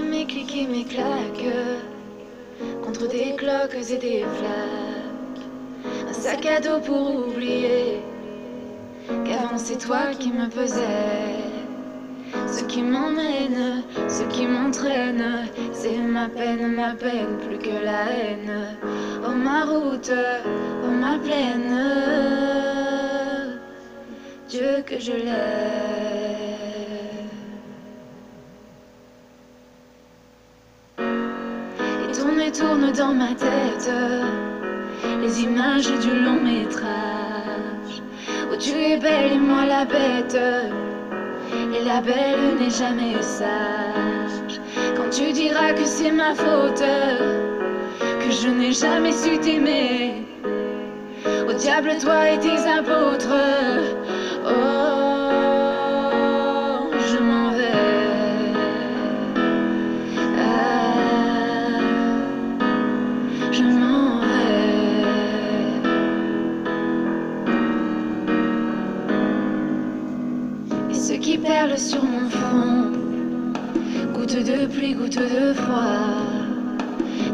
mes clics et mes claques contre des cloques et des flaques. Un sac à dos pour oublier qu'avant c'est toi qui me pesais. Ce qui m'emmène, ce qui m'entraîne, c'est ma peine, ma peine, plus que la haine. Oh ma route, oh ma plaine, Dieu que je l'aime. Tourne et tourne dans ma tête les images du long métrage où tu es belle et moi la bête. Et la belle n'est jamais sage. Quand tu diras que c'est ma faute, que je n'ai jamais su t'aimer. Au diable, toi et tes apôtres. Oh, perle sur mon front, goutte de pluie, goutte de froid,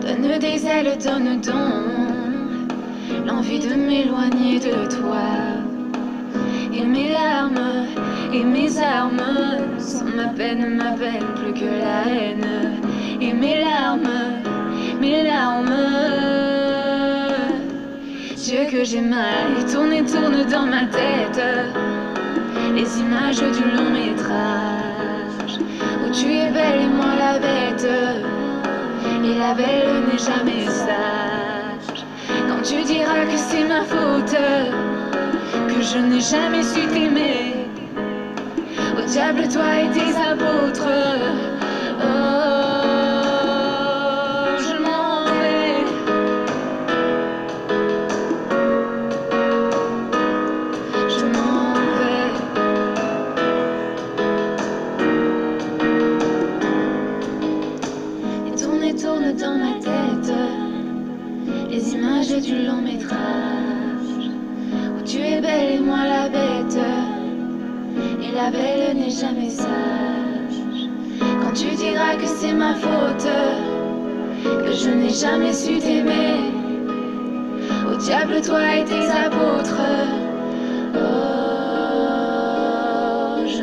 donne des ailes, donne donc l'envie de m'éloigner de toi. Et mes larmes et mes armes sont ma peine, ma peine, plus que la haine. Et mes larmes, mes larmes, Dieu que j'ai mal, et tourne et tourne dans ma tête les images du long métrage où tu es belle et moi la bête. Et la belle n'est jamais sage. Quand tu diras que c'est ma faute que je n'ai jamais su t'aimer. Au diable toi et tes apôtres dans ma tête les images du long métrage où tu es belle et moi la bête et la belle n'est jamais sage. Quand tu diras que c'est ma faute que je n'ai jamais su t'aimer au diable toi et tes apôtres oh je